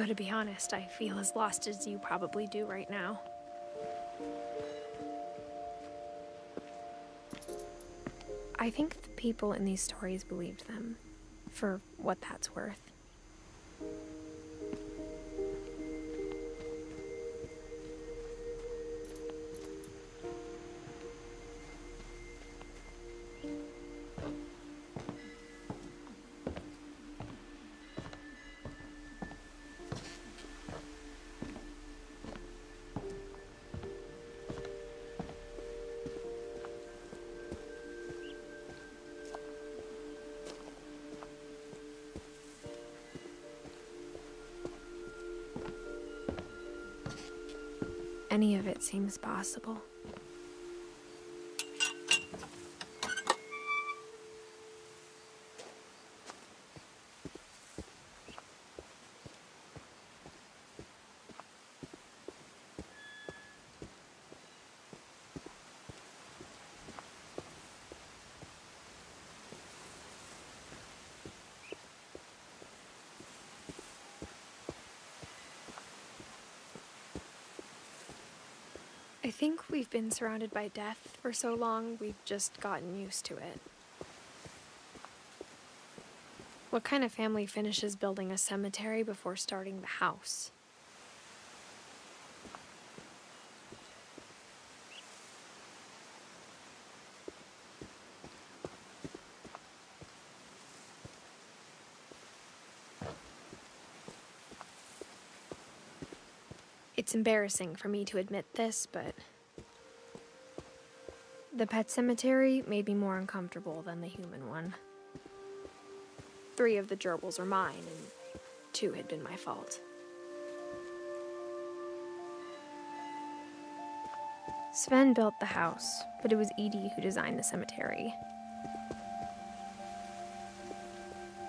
Though to be honest, I feel as lost as you probably do right now. I think the people in these stories believed them, for what that's worth. Any of it seems possible. Think we've been surrounded by death for so long, we've just gotten used to it. What kind of family finishes building a cemetery before starting the house? It's embarrassing for me to admit this, but. The pet cemetery made me more uncomfortable than the human one. Three of the gerbils were mine, and two had been my fault. Sven built the house, but it was Edie who designed the cemetery.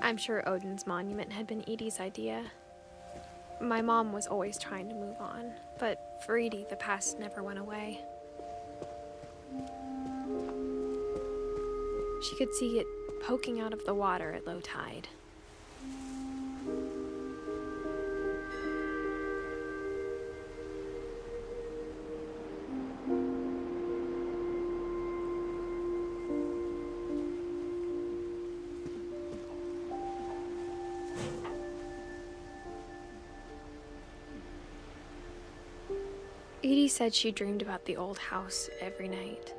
I'm sure Odin's monument had been Edie's idea. My mom was always trying to move on, but for Edie, the past never went away. She could see it poking out of the water at low tide. Said she dreamed about the old house every night.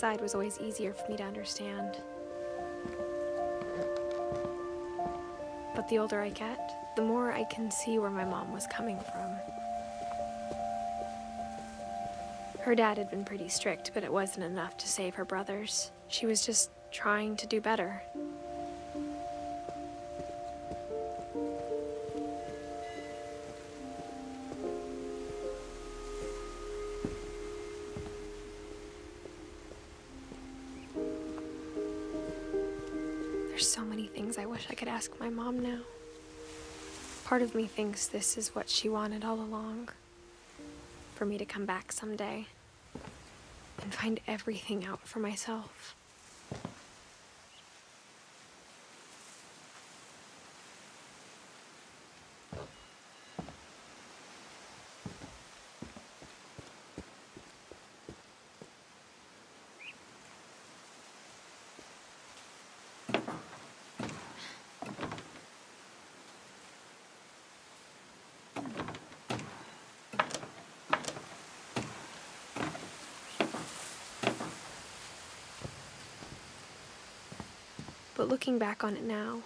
Side was always easier for me to understand. But the older I get, the more I can see where my mom was coming from. Her dad had been pretty strict, but it wasn't enough to save her brothers. She was just trying to do better. Could ask my mom now. Part of me thinks this is what she wanted all along. For me to come back someday and find everything out for myself. Looking back on it now,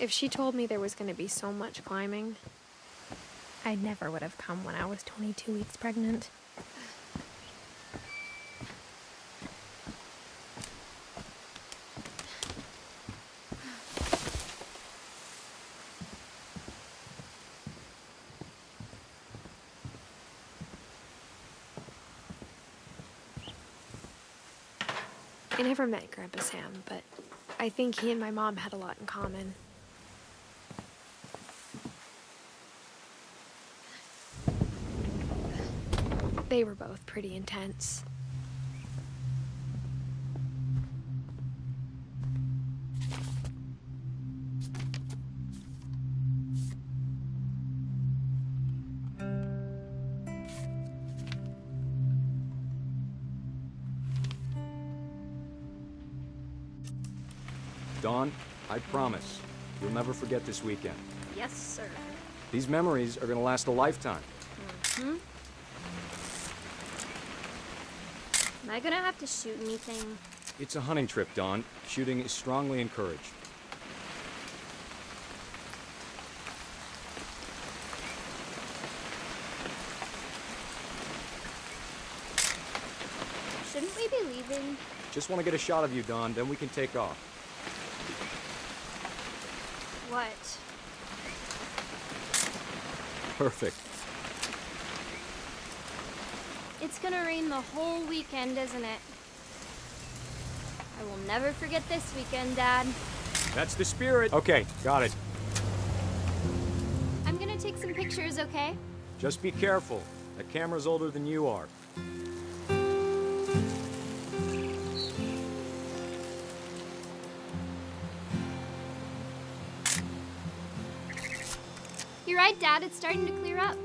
If she told me there was going to be so much climbing, I never would have come when I was 22 weeks pregnant. I never met Grandpa Sam, but I think he and my mom had a lot in common. They were both pretty intense. Dawn, I promise, you'll never forget this weekend. Yes, sir. These memories are gonna last a lifetime. Hmm? I gonna have to shoot anything? It's a hunting trip, Dawn. Shooting is strongly encouraged. Shouldn't we be leaving? Just want to get a shot of you, Dawn, then we can take off. What? Perfect. It's gonna rain the whole weekend, isn't it? I will never forget this weekend, Dad. That's the spirit. Okay, got it. I'm gonna take some pictures, okay? Just be careful. That camera's older than you are. You're right, Dad. It's starting to clear up.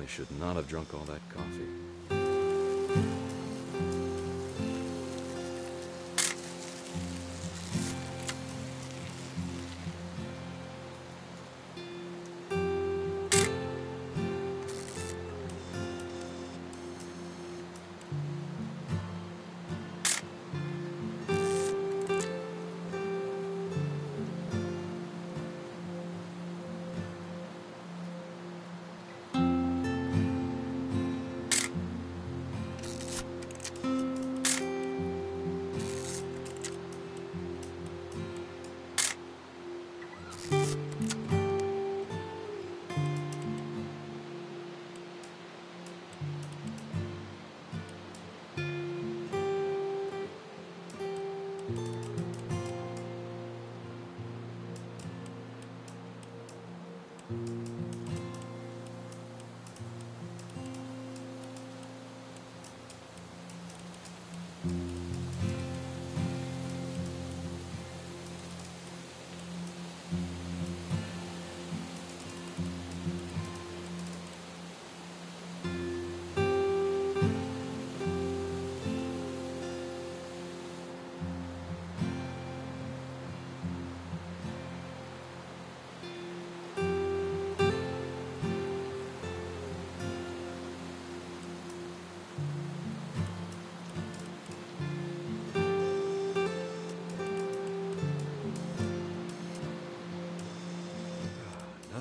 Definitely should not have drunk all that coffee.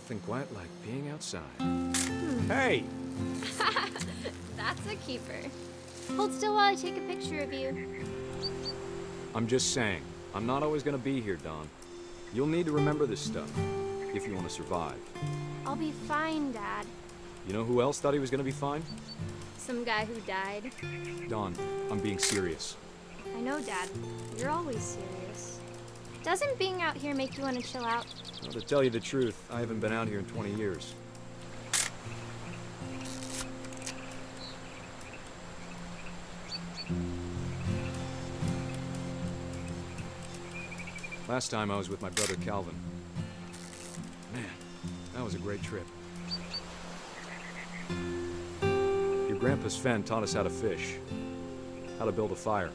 Nothing quite like being outside. Hmm. Hey! That's a keeper. Hold still while I take a picture of you. I'm just saying, I'm not always gonna be here, Dawn. You'll need to remember this stuff, if you want to survive. I'll be fine, Dad. You know who else thought he was gonna be fine? Some guy who died. Dawn, I'm being serious. I know, Dad. You're always serious. Doesn't being out here make you want to chill out? Well, to tell you the truth, I haven't been out here in 20 years. Last time I was with my brother Calvin. Man, that was a great trip. Your grandpa Sven taught us how to fish, how to build a fire.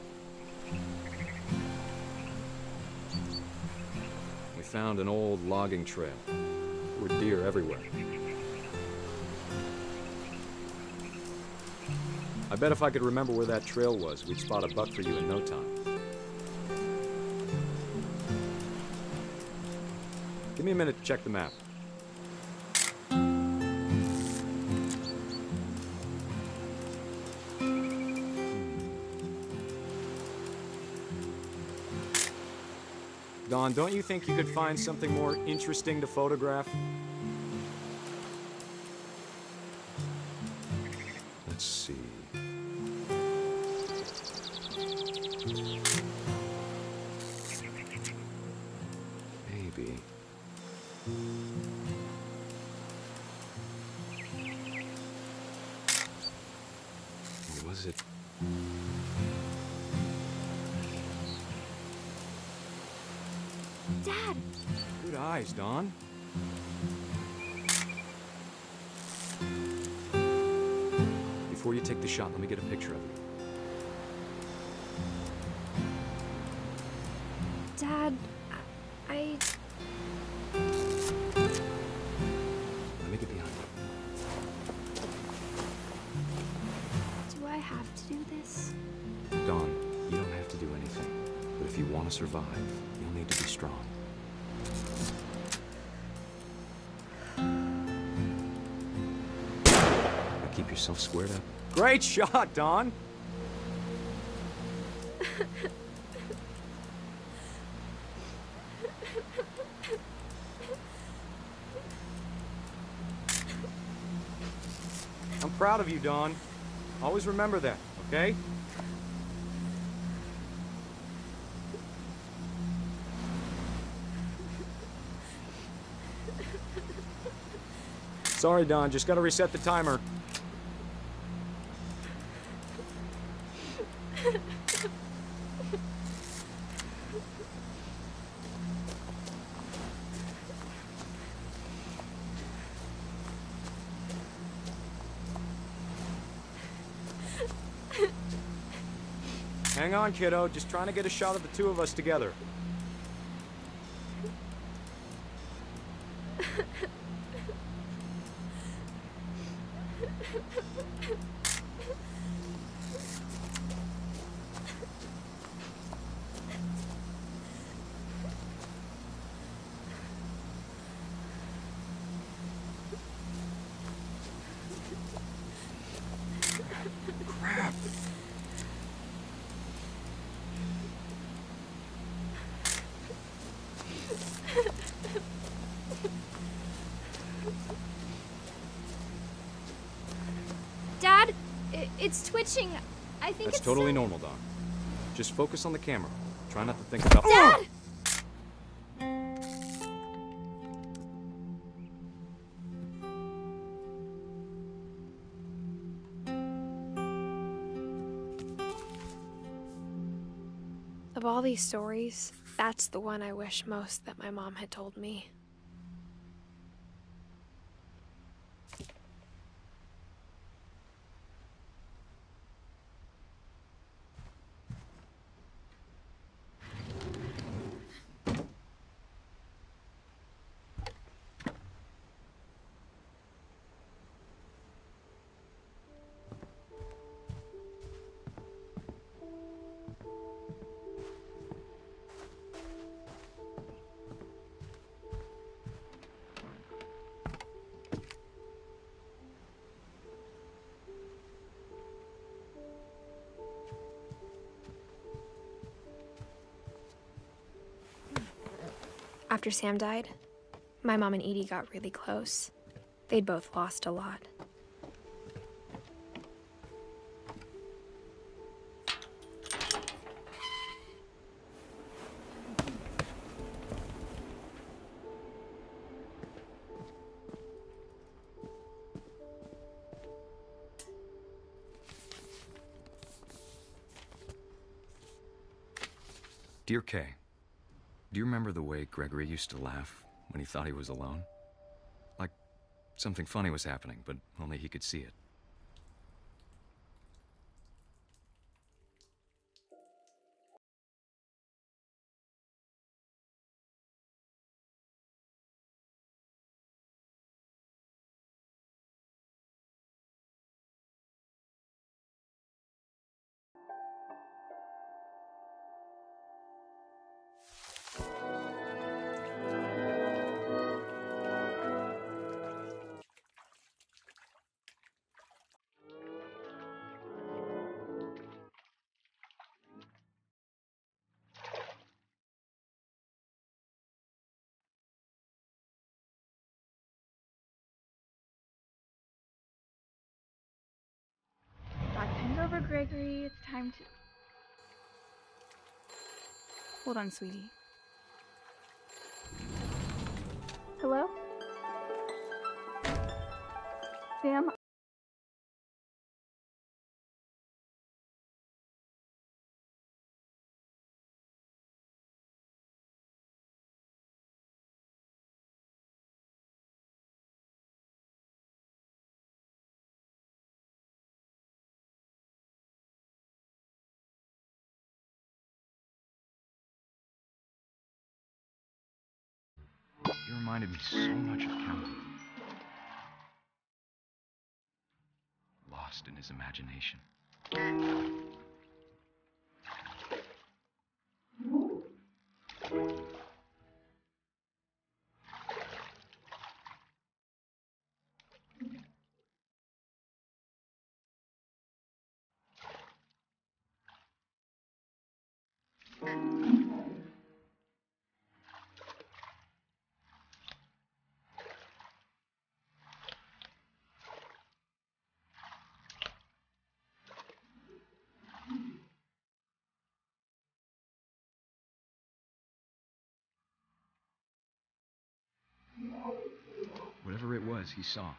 Found an old logging trail. There were deer everywhere. I bet if I could remember where that trail was, we'd spot a buck for you in no time. Give me a minute to check the map. Dawn, don't you think you could find something more interesting to photograph? Let's see. Maybe. Was it? Dad! Good eyes, Dawn. Before you take the shot, let me get a picture of you. Great shot, Dawn! I'm proud of you, Dawn. Always remember that, okay? Sorry, Dawn. Just gotta reset the timer. On, kiddo. Just trying to get a shot of the two of us together. Crap. Dad, i- it's twitching. I think That's it's totally some- normal, Dawn. Just focus on the camera. Try not to think about. Dad! Oh! Of all these stories, that's the one I wish most that my mom had told me. After Sam died, my mom and Edie got really close. They'd both lost a lot. Dear Kay, do you remember the way Gregory used to laugh when he thought he was alone? Like something funny was happening, but only he could see it. Hold on, sweetie. Hello? Sam? Reminded me so much of Calvin. Lost in his imagination. It was he saw.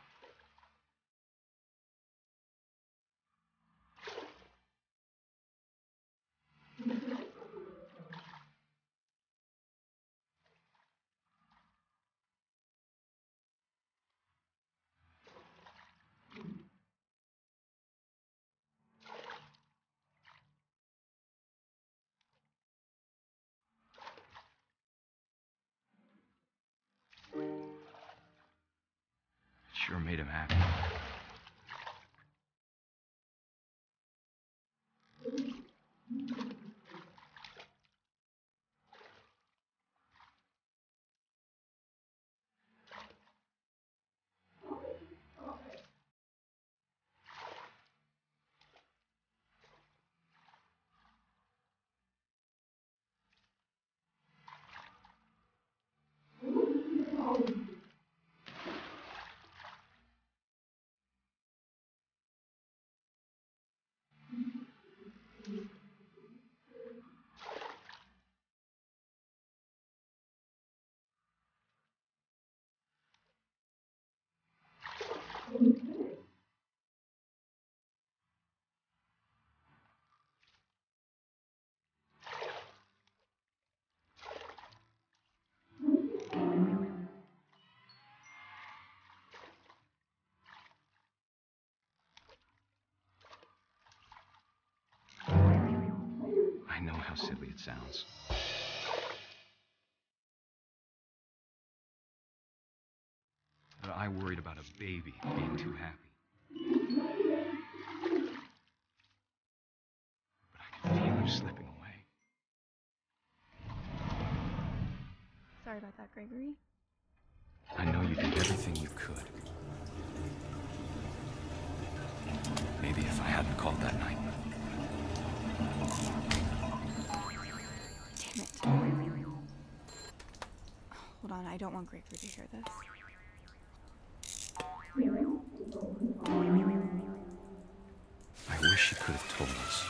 Made him happy. I know how silly it sounds. But I worried about a baby being too happy. But I can feel her slipping away. Sorry about that, Gregory. I know you did everything you could. Maybe if I hadn't called that night. It. on. I don't want Gregory to hear this. I wish he could have told us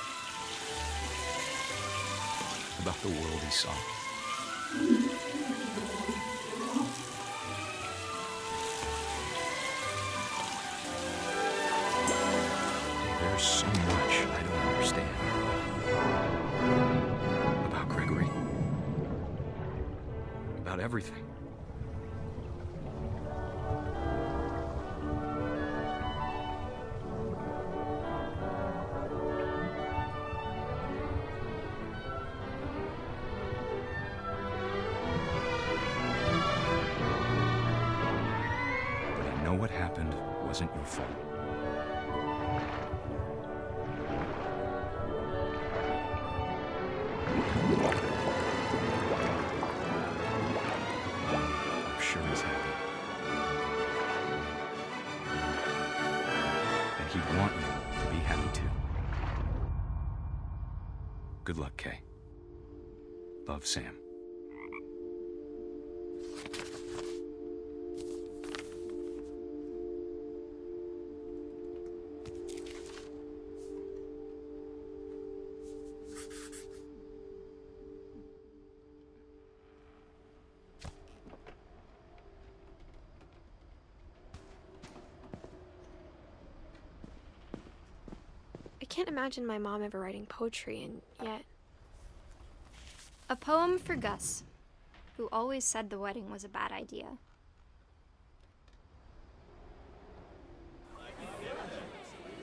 about the world he saw. Everything. Good luck, Kay. Love, Sam. I can't imagine my mom ever writing poetry, and poem for Gus, who always said the wedding was a bad idea.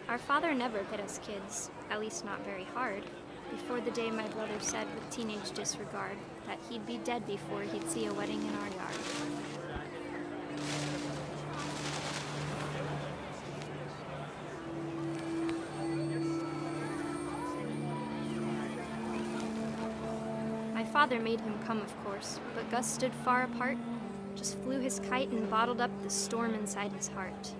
Our father never hit us kids, at least not very hard, before the day my brother said with teenage disregard that he'd be dead before he'd see a wedding in our yard. Father made him come, of course, but Gus stood far apart, just flew his kite and bottled up the storm inside his heart.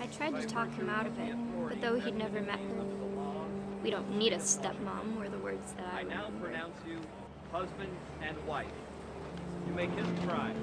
I tried to talk him out of it, but though he'd never met her, we don't need a stepmom were the words that I I now pronounce you husband and wife. You kiss the bride.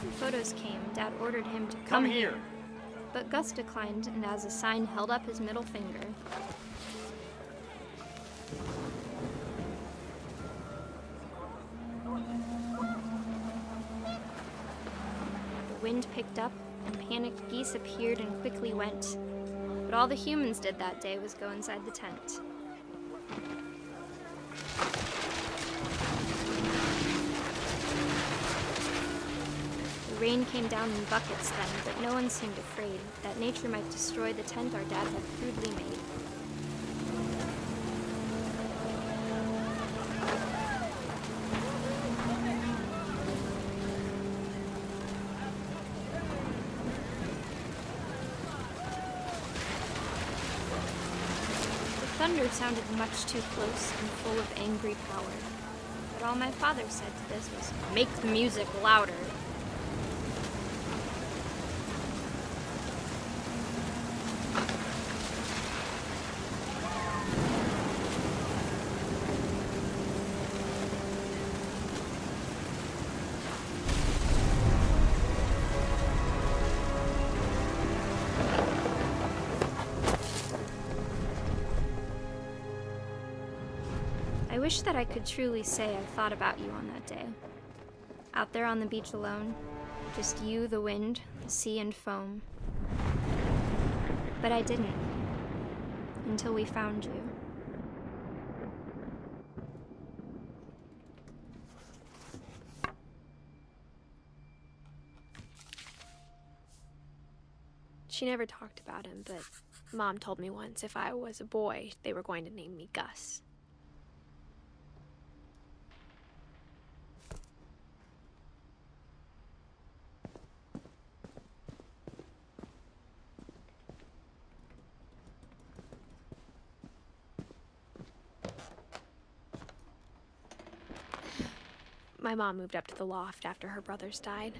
When the photos came, Dad ordered him to Come here. But Gus declined and, as a sign, held up his middle finger. The wind picked up, and panicked geese appeared and quickly went. But all the humans did that day was go inside the tent. Rain came down in buckets then, but no one seemed afraid that nature might destroy the tent our dad had crudely made. The thunder sounded much too close and full of angry power. But all my father said to this was, Make the music louder. Wish that I could truly say I thought about you on that day. Out there on the beach alone, just you, the wind, the sea, and foam. But I didn't. Until we found you. She never talked about him, but Mom told me once if I was a boy, they were going to name me Gus. My mom moved up to the loft after her brothers died.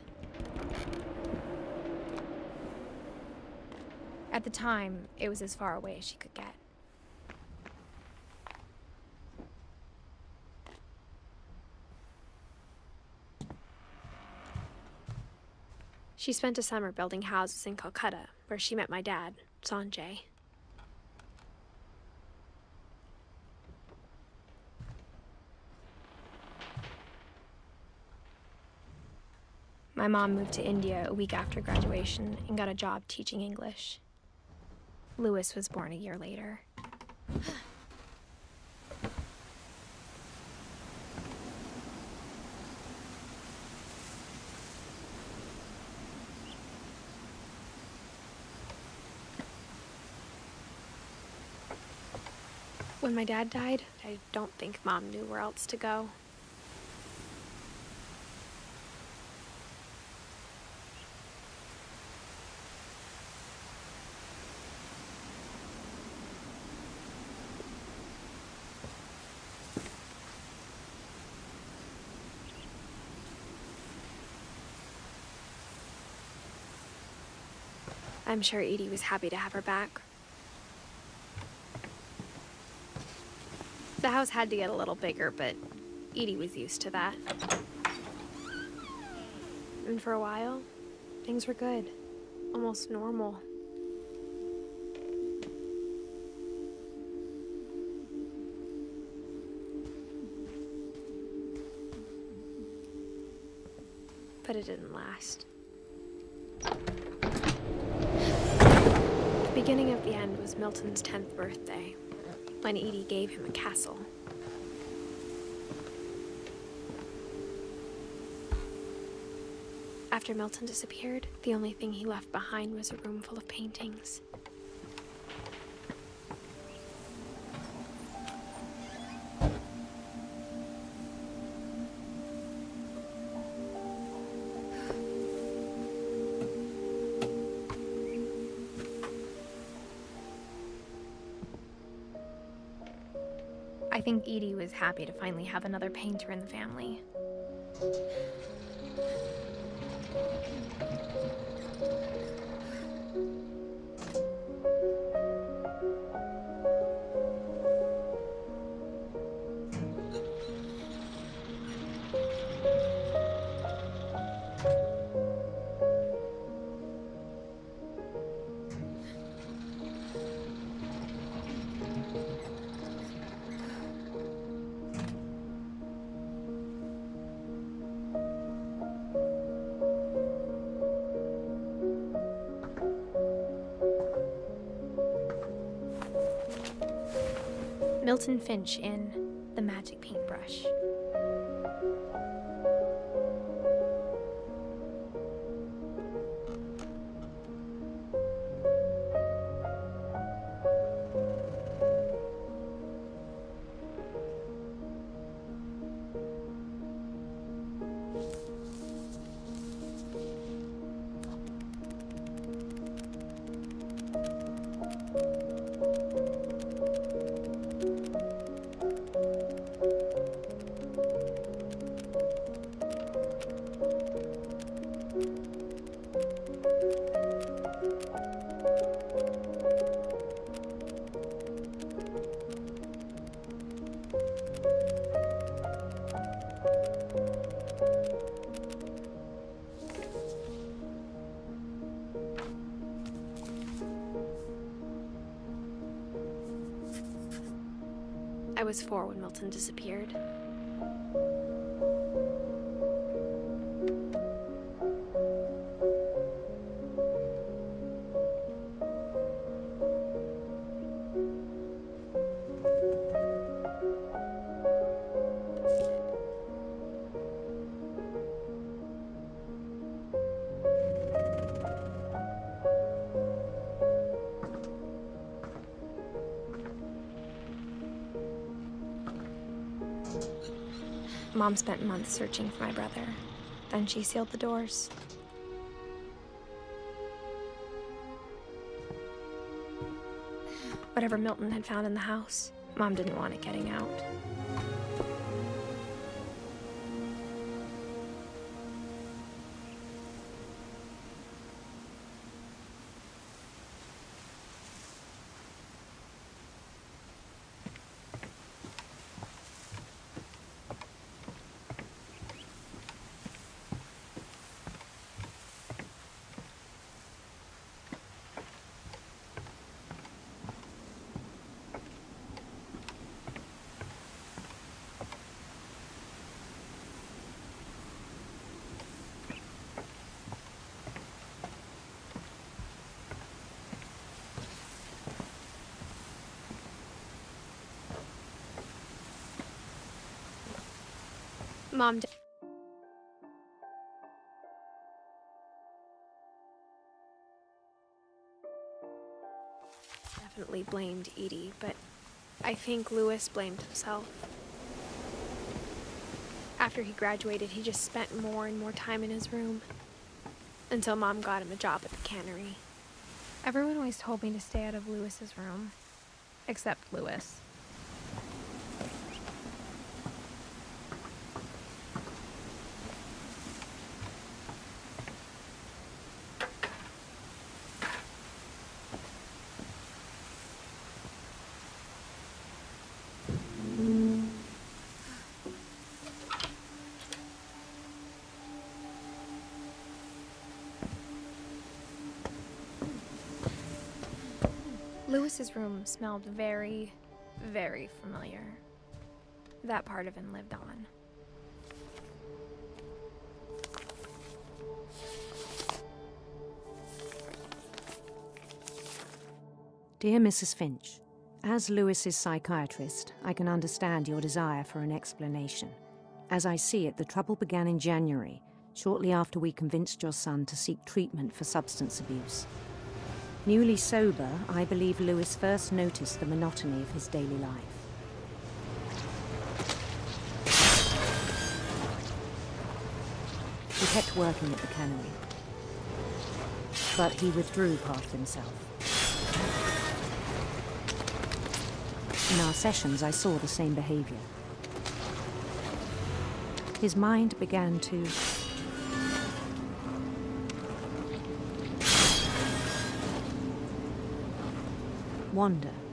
At the time, it was as far away as she could get. She spent a summer building houses in Calcutta, where she met my dad, Sanjay. My mom moved to India a week after graduation and got a job teaching English. Lewis was born a year later. When my dad died, I don't think mom knew where else to go. I'm sure Edie was happy to have her back. The house had to get a little bigger, but Edie was used to that. And for a while, things were good. Almost normal. But it didn't last. Beginning of the end was Milton's 10th birthday, when Edie gave him a castle. After Milton disappeared, the only thing he left behind was a room full of paintings. Think Edie was happy to finally have another painter in the family. Milton Finch in was four when Milton disappeared. Mom spent months searching for my brother. Then she sealed the doors. Whatever Milton had found in the house, Mom didn't want it getting out. Definitely blamed Edie, but I think Lewis blamed himself. After he graduated, he just spent more and more time in his room. Until Mom got him a job at the cannery. Everyone always told me to stay out of Lewis's room. Except Lewis. Lewis's room smelled very, very familiar. That part of him lived on. Dear Mrs. Finch, as Lewis's psychiatrist, I can understand your desire for an explanation. As I see it, the trouble began in January, shortly after we convinced your son to seek treatment for substance abuse. Newly sober, I believe Lewis first noticed the monotony of his daily life. He kept working at the cannery, but he withdrew part of himself. In our sessions, I saw the same behavior. His mind began to wander.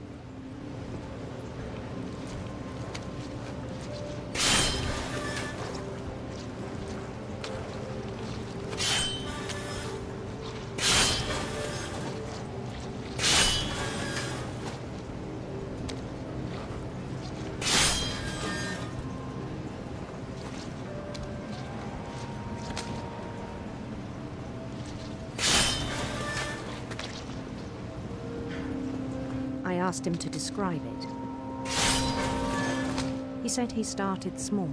Asked him to describe it. He said he started small.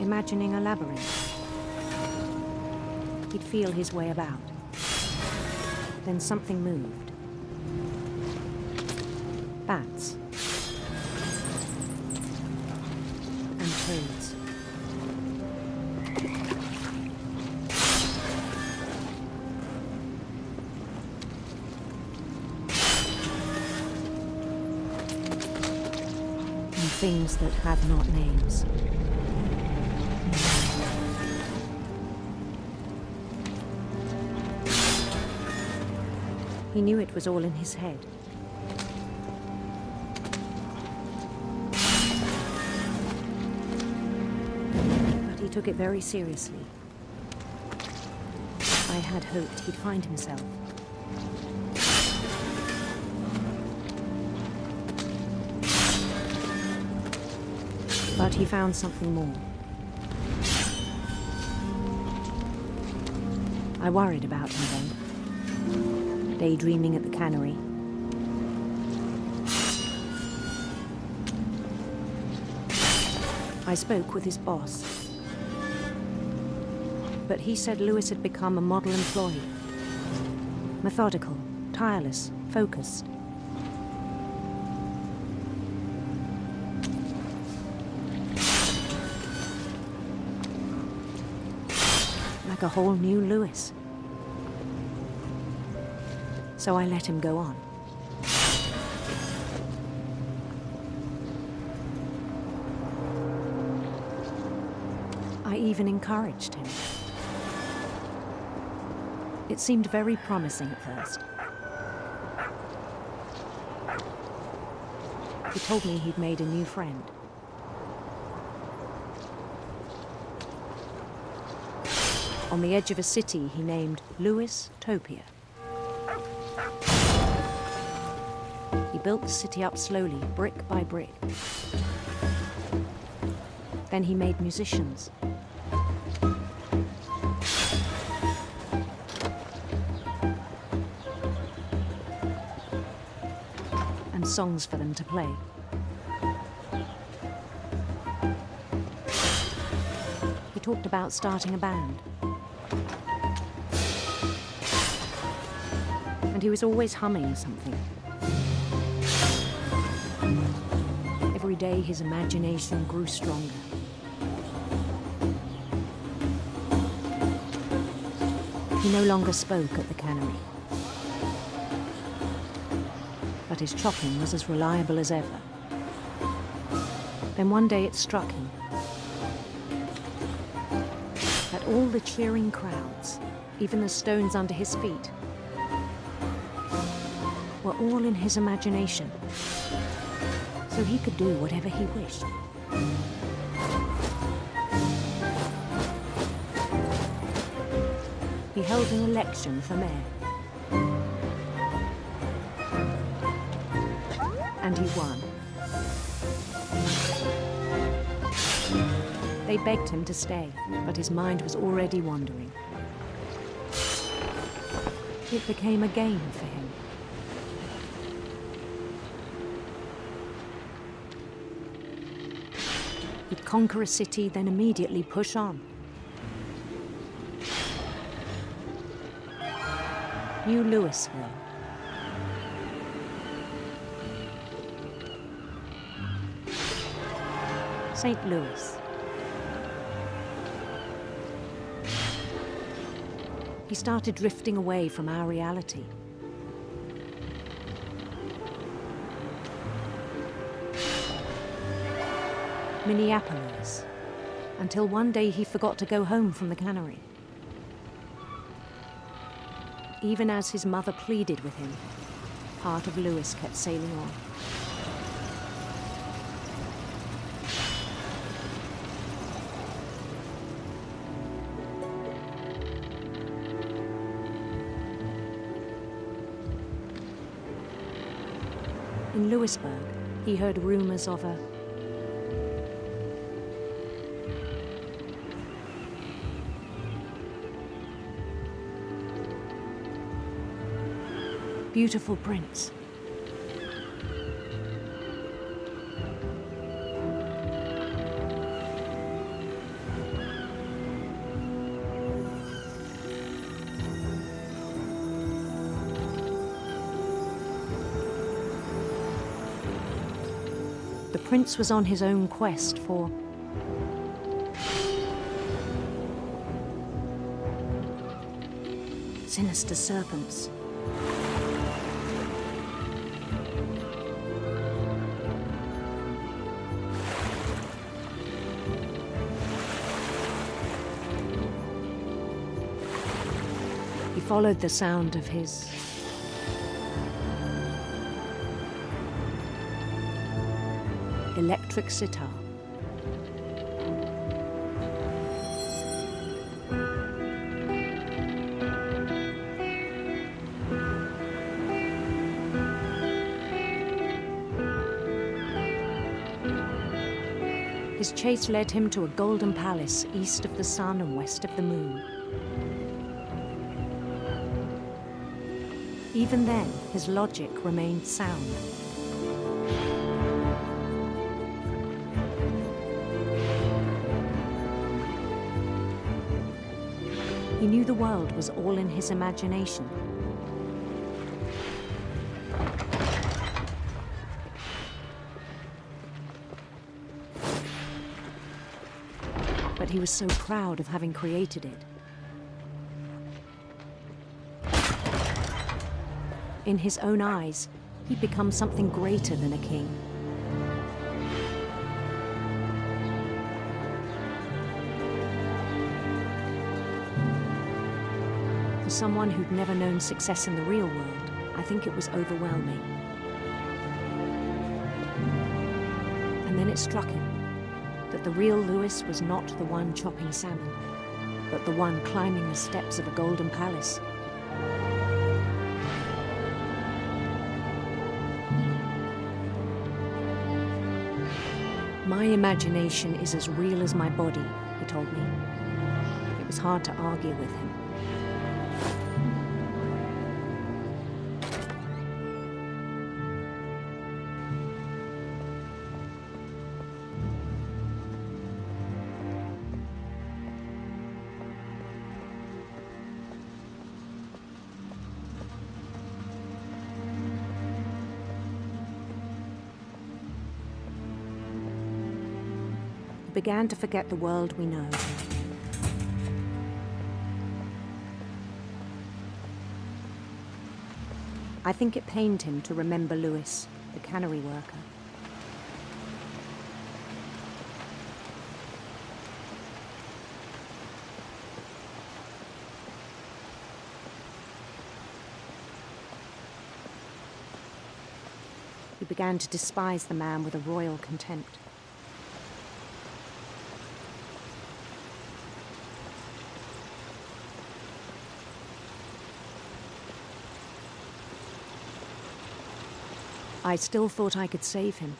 Imagining a labyrinth. He'd feel his way about. Then something moved. Bats. That have not names. He knew it was all in his head. But he took it very seriously. I had hoped he'd find himself. But he found something more. I worried about him then, daydreaming at the cannery. I spoke with his boss. But he said Lewis had become a model employee. Methodical, tireless, focused. Like a whole new Lewis. So I let him go on. I even encouraged him. It seemed very promising at first. He told me he'd made a new friend. On the edge of a city he named Lewis Topia. He built the city up slowly, brick by brick. Then he made musicians. And songs for them to play. He talked about starting a band. And he was always humming something. Every day his imagination grew stronger. He no longer spoke at the cannery. But his chopping was as reliable as ever. Then one day it struck him that all the cheering crowds, even the stones under his feet, were all in his imagination. So he could do whatever he wished. He held an election for mayor. And he won. They begged him to stay, but his mind was already wandering. It became a game for him. Conquer a city, then immediately push on. New Louisville. St. Louis. He started drifting away from our reality. Minneapolis. Until one day he forgot to go home from the cannery. Even as his mother pleaded with him, part of Lewis kept sailing on. In Lewisburg, he heard rumors of a beautiful prince. The prince was on his own quest for sinister serpents. Followed the sound of his electric sitar. His chase led him to a golden palace east of the sun and west of the moon. Even then, his logic remained sound. He knew the world was all in his imagination. But he was so proud of having created it. In his own eyes, he'd become something greater than a king. For someone who'd never known success in the real world, I think it was overwhelming. And then it struck him that the real Lewis was not the one chopping salmon, but the one climbing the steps of a golden palace. My imagination is as real as my body, he told me. It was hard to argue with him. Began to forget the world we know. I think it pained him to remember Lewis, the cannery worker. He began to despise the man with a royal contempt. I still thought I could save him.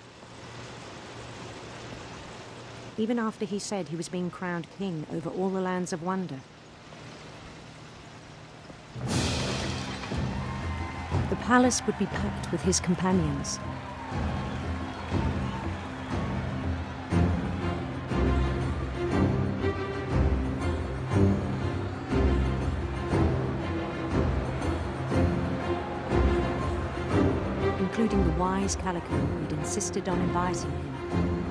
Even after he said he was being crowned king over all the lands of wonder. The palace would be packed with his companions. Wise Calico who'd insisted on advising him.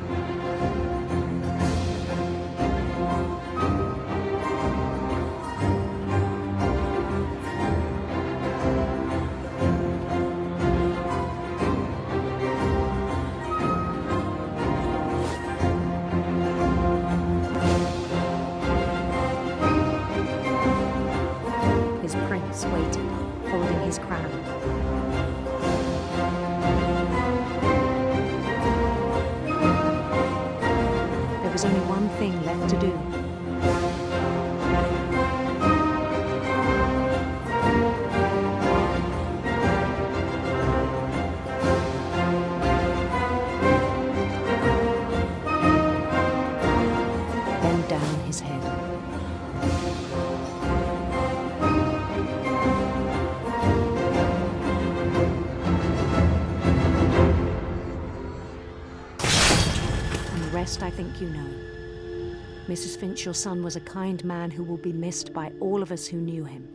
Mrs. Finch, your son was a kind man who will be missed by all of us who knew him.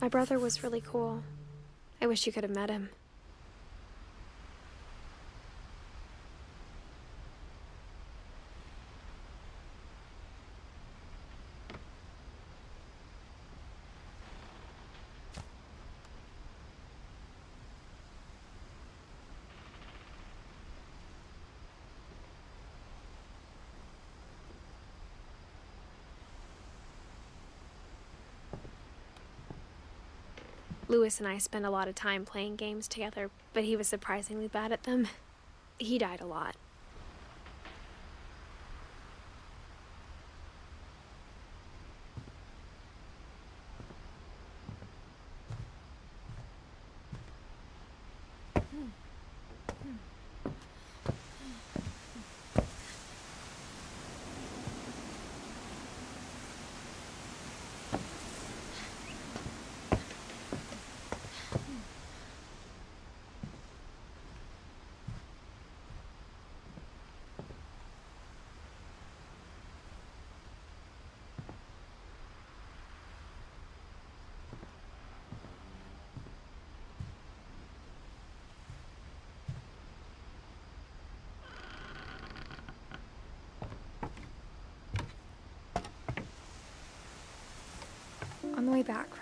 My brother was really cool. I wish you could have met him. Lewis and I spent a lot of time playing games together, but he was surprisingly bad at them. He died a lot.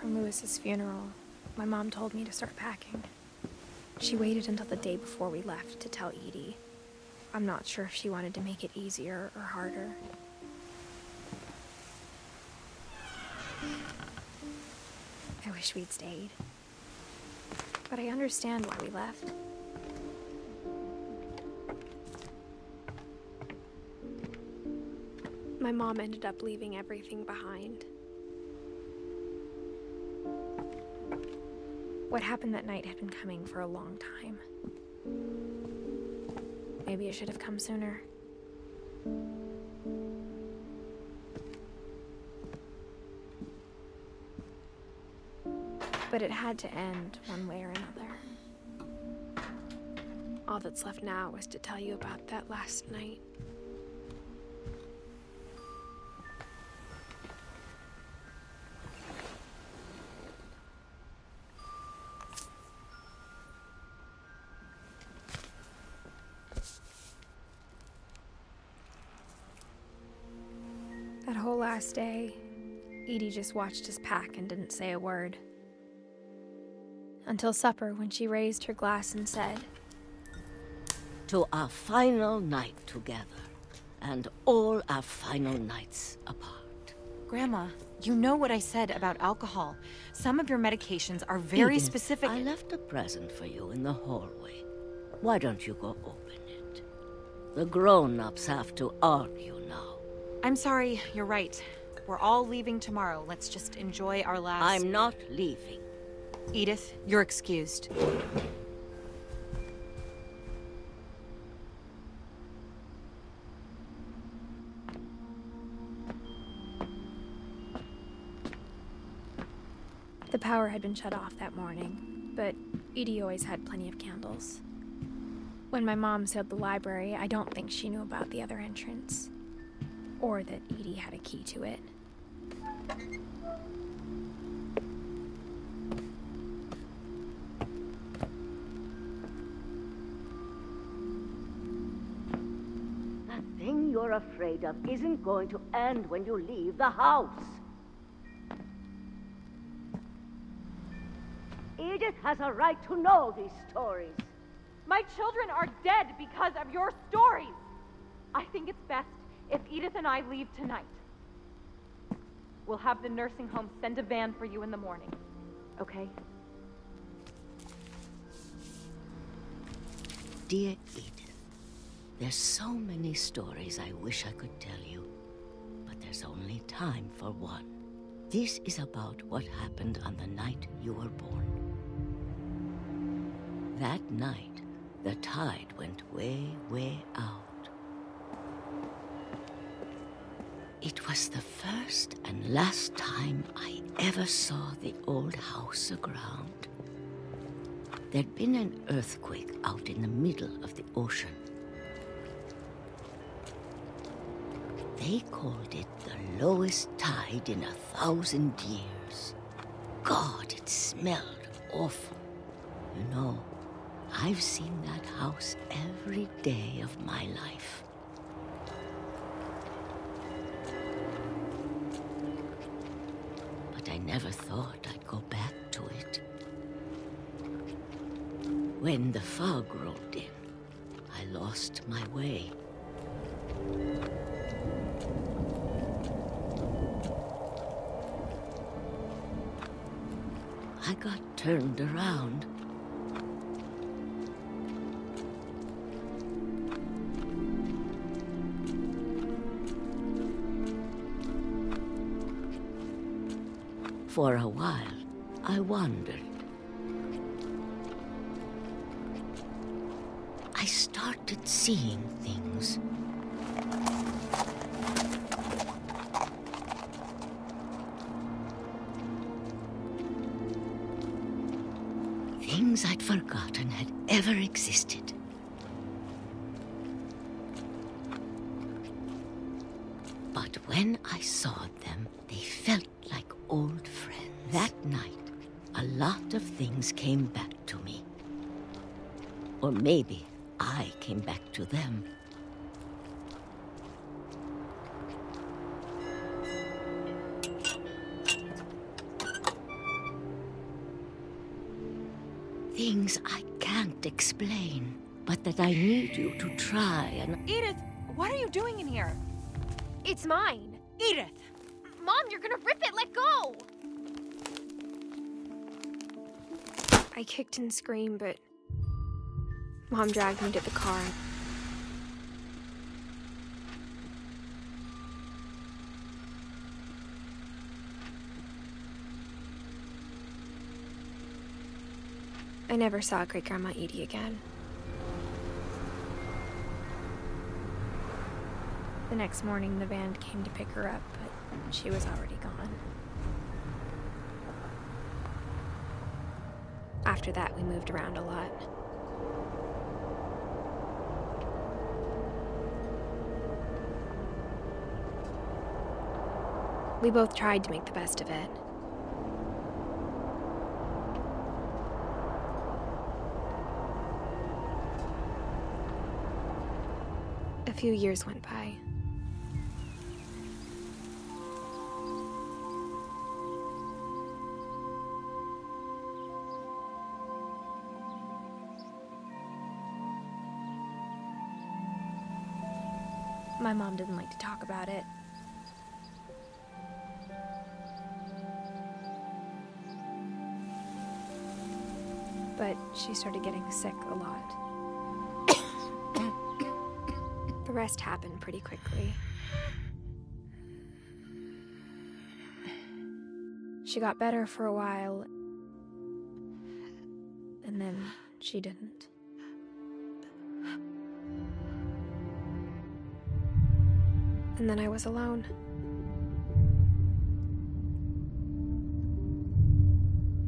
On Lewis's funeral, my mom told me to start packing. She waited until the day before we left to tell Edie. I'm not sure if she wanted to make it easier or harder. I wish we'd stayed. But I understand why we left. My mom ended up leaving everything behind. What happened that night had been coming for a long time. Maybe it should have come sooner. But it had to end one way or another. All that's left now is to tell you about that last night. Just watched us pack and didn't say a word. Until supper, when she raised her glass and said, To our final night together, and all our final nights apart. Grandma, you know what I said about alcohol. Some of your medications are very Edith, specific. I left a present for you in the hallway. Why don't you go open it? The grown-ups have to argue now. I'm sorry, you're right. We're all leaving tomorrow. Let's just enjoy our last. I'm not leaving. Edith, you're excused. The power had been shut off that morning, but Edie always had plenty of candles. When my mom sealed the library, I don't think she knew about the other entrance. Or that Edie had a key to it. The thing you're afraid of isn't going to end when you leave the house. Edith has a right to know these stories. My children are dead because of your stories. I think it's best if Edith and I leave tonight. We'll have the nursing home send a van for you in the morning. Okay? Dear Edith, there's so many stories I wish I could tell you, but there's only time for one. This is about what happened on the night you were born. That night, the tide went way, way out. It was the first and last time I ever saw the old house aground. There'd been an earthquake out in the middle of the ocean. They called it the lowest tide in a thousand years. God, it smelled awful. You know, I've seen that house every day of my life. When the fog rolled in, I lost my way. I got turned around. For a while, I wandered. Seeing things. Things I'd forgotten had ever existed. But when I saw them, they felt like old friends. That night, a lot of things came back to me. Or maybe I came back to them. Things I can't explain, but that I need you to try and- Edith, what are you doing in here? It's mine. Edith! Mom, you're gonna rip it, let go! I kicked and screamed, but Mom dragged me to the car. I never saw Great Grandma Edie again. The next morning, the van came to pick her up, but she was already gone. After that, we moved around a lot. We both tried to make the best of it. A few years went by. My mom didn't like to talk about it. But she started getting sick a lot. the rest happened pretty quickly. She got better for a while, and then she didn't. And then I was alone.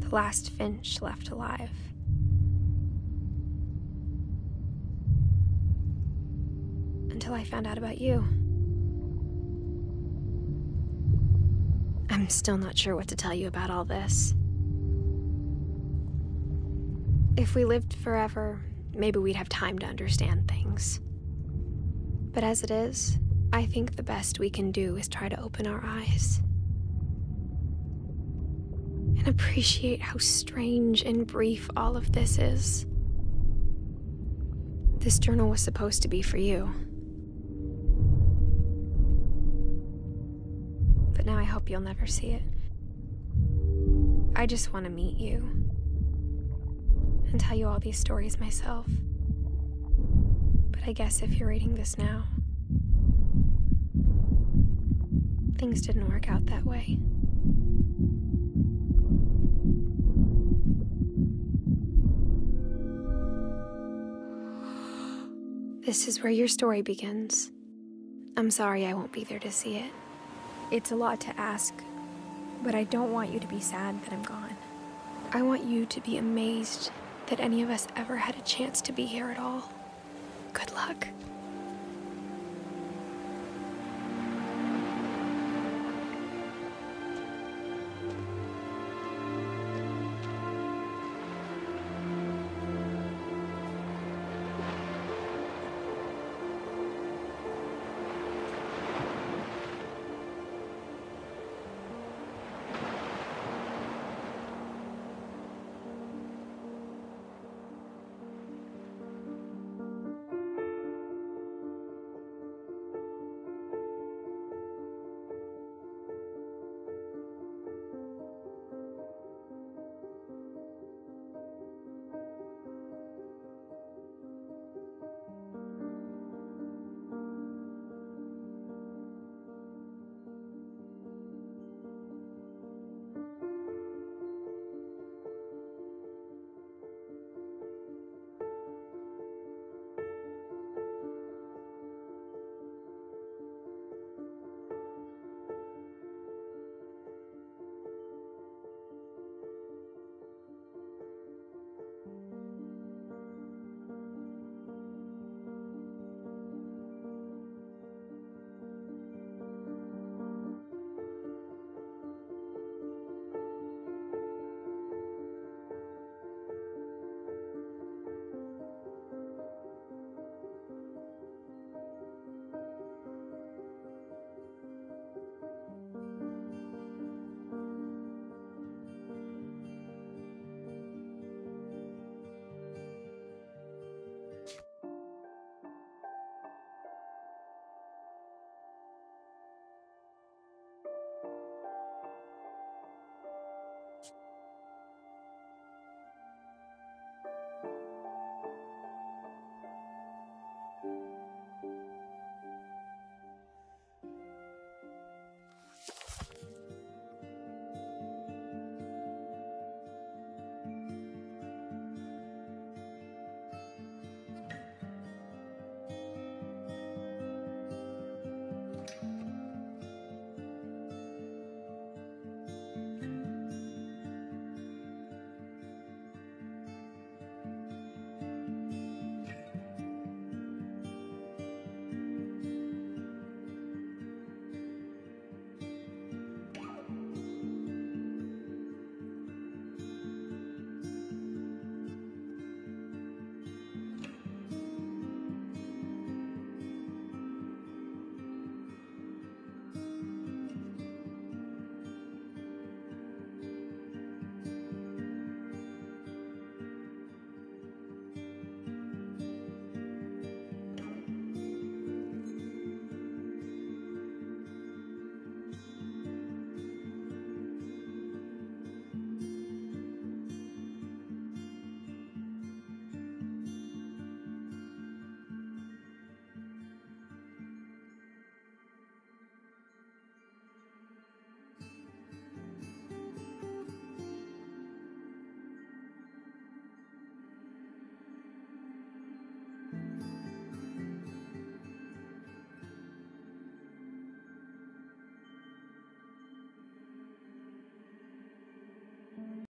The last Finch left alive. Until I found out about you. I'm still not sure what to tell you about all this. If we lived forever, maybe we'd have time to understand things. But as it is, I think the best we can do is try to open our eyes. And appreciate how strange and brief all of this is. This journal was supposed to be for you. Hope you'll never see it. I just want to meet you and tell you all these stories myself. But I guess if you're reading this now, things didn't work out that way. This is where your story begins. I'm sorry I won't be there to see it. It's a lot to ask, but I don't want you to be sad that I'm gone. I want you to be amazed that any of us ever had a chance to be here at all. Good luck.